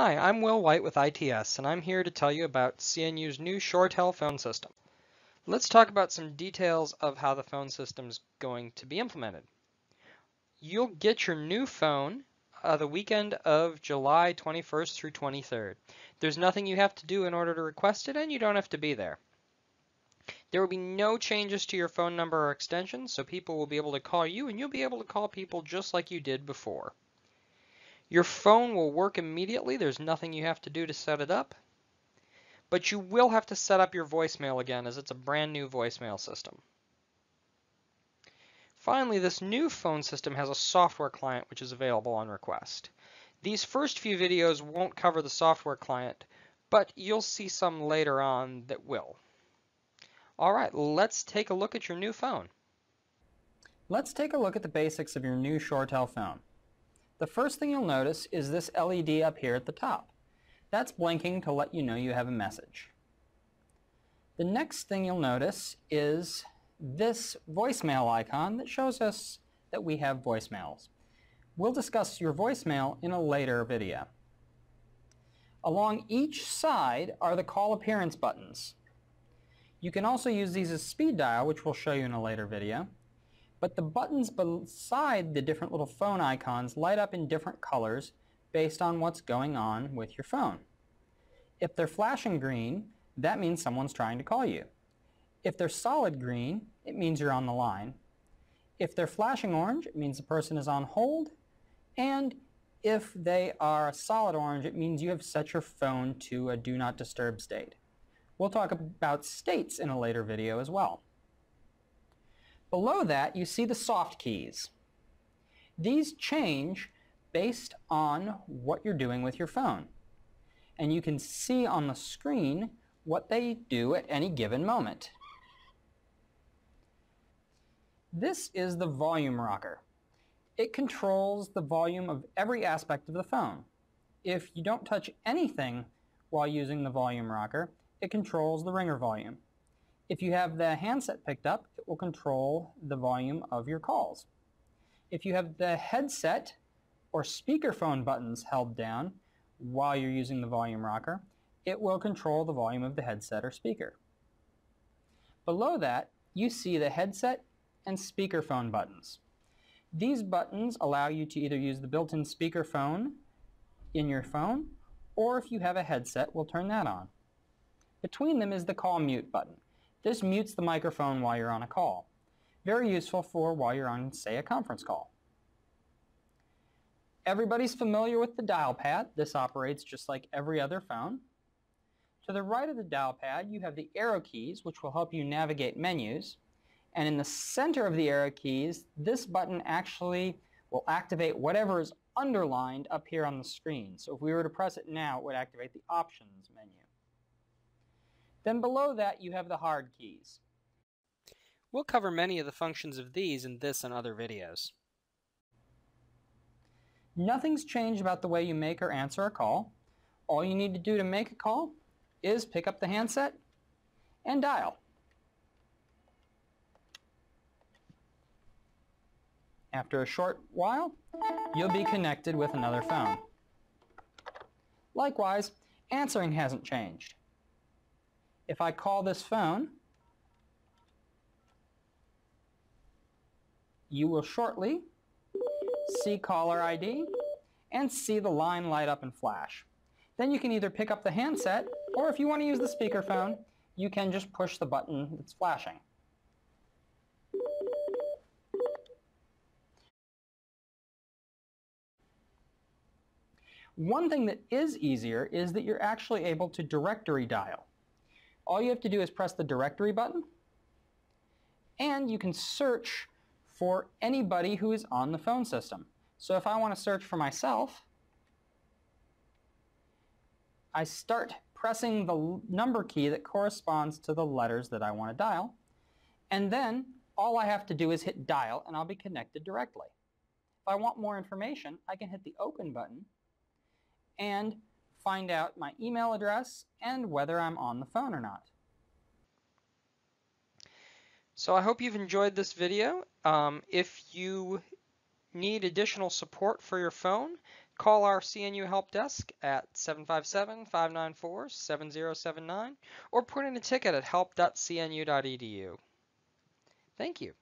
Hi, I'm Will White with ITS, and I'm here to tell you about CNU's new ShoreTel phone system. Let's talk about some details of how the phone system is going to be implemented. You'll get your new phone uh, the weekend of July 21st through 23rd. There's nothing you have to do in order to request it, and you don't have to be there. There will be no changes to your phone number or extension, so people will be able to call you, and you'll be able to call people just like you did before. Your phone will work immediately. There's nothing you have to do to set it up. But you will have to set up your voicemail again as it's a brand new voicemail system. Finally, this new phone system has a software client which is available on request. These first few videos won't cover the software client, but you'll see some later on that will. All right, let's take a look at your new phone. Let's take a look at the basics of your new ShoreTel phone. The first thing you'll notice is this LED up here at the top. That's blinking to let you know you have a message. The next thing you'll notice is this voicemail icon that shows us that we have voicemails. We'll discuss your voicemail in a later video. Along each side are the call appearance buttons. You can also use these as speed dial, which we'll show you in a later video. But the buttons beside the different little phone icons light up in different colors based on what's going on with your phone. If they're flashing green, that means someone's trying to call you. If they're solid green, it means you're on the line. If they're flashing orange, it means the person is on hold. And if they are solid orange, it means you have set your phone to a do not disturb state. We'll talk about states in a later video as well. Below that, you see the soft keys. These change based on what you're doing with your phone. And you can see on the screen what they do at any given moment. This is the volume rocker. It controls the volume of every aspect of the phone. If you don't touch anything while using the volume rocker, it controls the ringer volume. If you have the handset picked up, it will control the volume of your calls. If you have the headset or speakerphone buttons held down while you're using the volume rocker, it will control the volume of the headset or speaker. Below that, you see the headset and speakerphone buttons. These buttons allow you to either use the built-in speakerphone in your phone, or if you have a headset, we'll turn that on. Between them is the call mute button. This mutes the microphone while you're on a call. Very useful for while you're on, say, a conference call. Everybody's familiar with the dial pad. This operates just like every other phone. To the right of the dial pad, you have the arrow keys, which will help you navigate menus. And in the center of the arrow keys, this button actually will activate whatever is underlined up here on the screen. So if we were to press it now, it would activate the options menu. Then below that you have the hard keys. We'll cover many of the functions of these in this and other videos. Nothing's changed about the way you make or answer a call. All you need to do to make a call is pick up the handset and dial. After a short while, you'll be connected with another phone. Likewise, answering hasn't changed. If I call this phone, you will shortly see caller ID and see the line light up and flash. Then you can either pick up the handset, or if you want to use the speakerphone, you can just push the button that's flashing. One thing that is easier is that you're actually able to directory dial all you have to do is press the directory button and you can search for anybody who is on the phone system. So if I want to search for myself, I start pressing the number key that corresponds to the letters that I want to dial, and then all I have to do is hit dial and I'll be connected directly. If I want more information, I can hit the open button and find out my email address and whether I'm on the phone or not. So I hope you've enjoyed this video. Um, if you need additional support for your phone, call our CNU help desk at 757-594-7079 or put in a ticket at help.cnu.edu. Thank you.